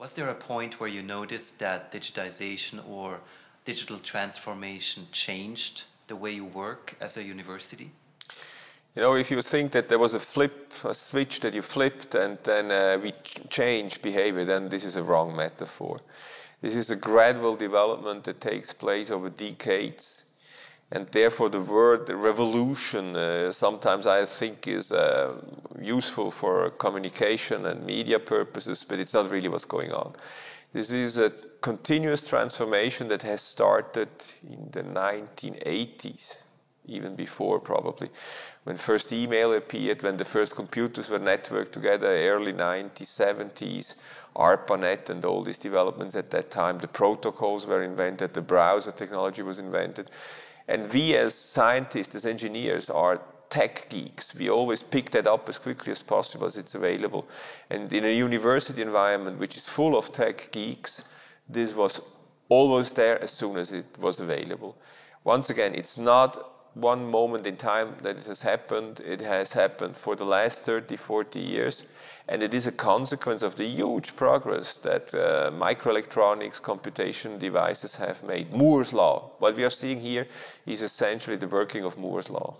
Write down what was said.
Was there a point where you noticed that digitization or digital transformation changed the way you work as a university? You know, if you think that there was a flip, a switch that you flipped and then uh, we change behavior, then this is a wrong metaphor. This is a gradual development that takes place over decades. And therefore, the word revolution uh, sometimes I think is uh, useful for communication and media purposes, but it's not really what's going on. This is a continuous transformation that has started in the 1980s, even before probably, when first email appeared, when the first computers were networked together, early 1970s, ARPANET and all these developments at that time, the protocols were invented, the browser technology was invented. And we as scientists, as engineers, are tech geeks. We always pick that up as quickly as possible as it's available. And in a university environment which is full of tech geeks, this was always there as soon as it was available. Once again, it's not one moment in time that it has happened. It has happened for the last 30, 40 years. And it is a consequence of the huge progress that uh, microelectronics computation devices have made. Moore's law. What we are seeing here is essentially the working of Moore's law.